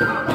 Come on.